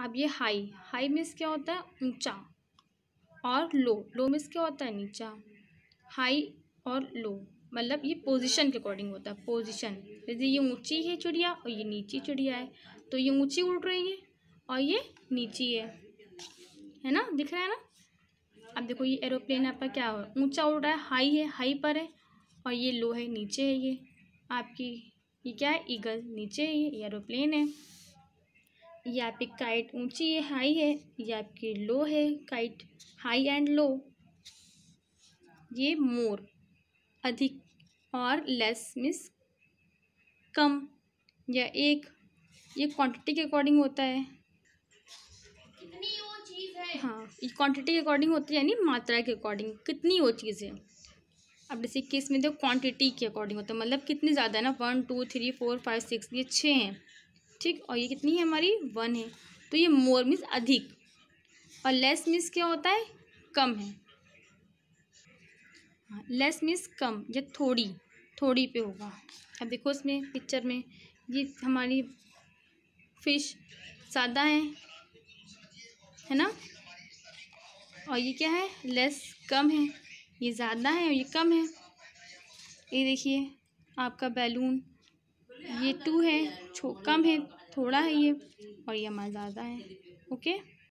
अब ये high high means क्या होता है? ऊँचा। और लो लो मीन्स क्या होता है? नीचा। हाई और लो मतलब ये पोजीशन के अकॉर्डिंग होता है पोजीशन जैसे ये ऊँची है चिड़िया और ये नीची चिड़िया है तो ये ऊँची उड़ रही है और ये नीची है। है ना? दिख रहा है ना? अब देखो ये एरोप्लेन आपका क्या हो, ऊँचा उड़ रहा है हाई है हाई पर है और ये लो है, नीचे है ये। आपकी, ये क्या है? ईगल नीचे है ये एरोप्लेन है। ये आपकी काइट ऊँची है हाई है ये आपकी लो है काइट हाई एंड लो ये मोर अधिक और लेस मीन्स कम या एक ये क्वांटिटी के अकॉर्डिंग होता है। कितनी वो चीज़ है? हाँ ये क्वांटिटी के अकॉर्डिंग होती है यानी मात्रा के अकॉर्डिंग कितनी वो चीज़ है। अब जैसे कि में देखो क्वांटिटी के अकॉर्डिंग होता है मतलब कितने ज़्यादा है ना one two three four five six ये छः हैं। ठीक? और ये कितनी है हमारी? वन है। तो ये मोर मीन्स अधिक। और लेस मीन्स क्या होता है? कम है। हाँ लेस मीन्स कम, या थोड़ी थोड़ी पे होगा। अब देखो इसमें पिक्चर में, ये हमारी फ़िश सादा है है ना? और ये क्या है? लेस कम है। ये ज़्यादा है और ये कम है। ये देखिए, आपका बैलून ये टू है, छो, कम है, थोड़ा है ये, और ये हमारा ज़्यादा है ओके